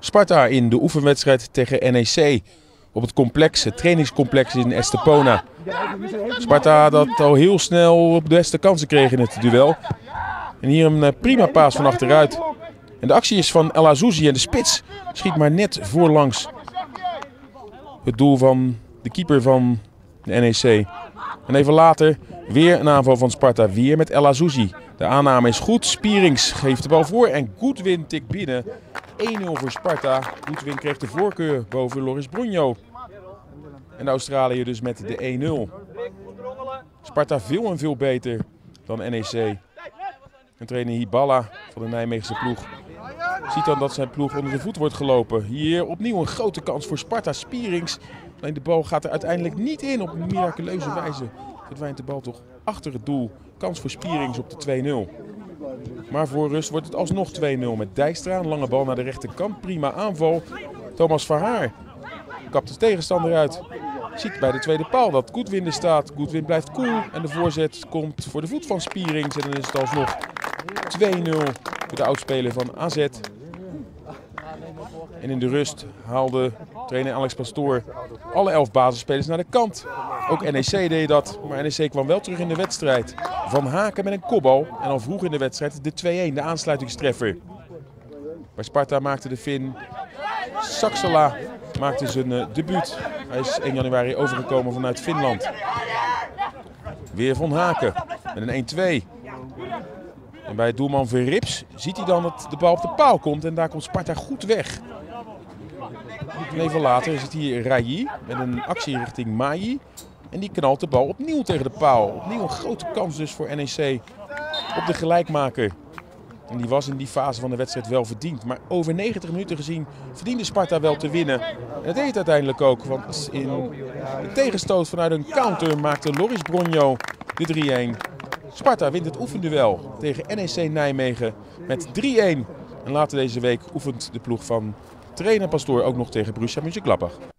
Sparta in de oefenwedstrijd tegen NEC op het complex, het trainingscomplex in Estepona. Sparta dat al heel snel op de beste kansen kreeg in het duel. En hier een eh, prima paas van achteruit. En de actie is van El Azouzi en de spits schiet maar net voorlangs het doel van de keeper van de NEC. En even later weer een aanval van Sparta, weer met El Azouzi. De aanname is goed, Spierings geeft de bal voor en Goodwin tikt binnen. 1-0 voor Sparta. Goodwin kreeg de voorkeur boven Loris Brunjo. En Australië dus met de 1-0. Sparta veel en veel beter dan NEC. En trainer Hiballa van de Nijmeegse ploeg ziet dan dat zijn ploeg onder de voet wordt gelopen. Hier opnieuw een grote kans voor Sparta. Spierings. Alleen de bal gaat er uiteindelijk niet in op miraculeuze wijze. Verdwijnt de bal toch achter het doel. Kans voor Spierings op de 2-0. Maar voor rust wordt het alsnog 2-0 met Dijkstra. Een lange bal naar de rechterkant. Prima aanval. Thomas Verhaar kapt de tegenstander uit. Ziet bij de tweede paal dat Goodwin er staat. Goodwin blijft cool en de voorzet komt voor de voet van Spierings. En dan is het alsnog 2-0 voor de oudspeler van AZ. En in de rust haalde trainer Alex Pastoor alle elf basisspelers naar de kant. Ook NEC deed dat, maar NEC kwam wel terug in de wedstrijd. Van Haken met een kopbal en al vroeg in de wedstrijd de 2-1, de aansluitingstreffer. Bij Sparta maakte de Fin Saksala maakte zijn uh, debuut. Hij is 1 januari overgekomen vanuit Finland. Weer Van Haken met een 1-2. En bij doelman Verrips ziet hij dan dat de bal op de paal komt en daar komt Sparta goed weg. En even later het hier Rayi met een actie richting Mayi. En die knalt de bal opnieuw tegen de paal. Opnieuw een grote kans dus voor NEC op de gelijkmaker. En die was in die fase van de wedstrijd wel verdiend. Maar over 90 minuten gezien verdiende Sparta wel te winnen. En dat deed het uiteindelijk ook. Want in de tegenstoot vanuit een counter maakte Loris Bronjo de 3-1. Sparta wint het oefenduel tegen NEC Nijmegen met 3-1. En later deze week oefent de ploeg van trainer Pastoor ook nog tegen Borussia Mönchengladbach.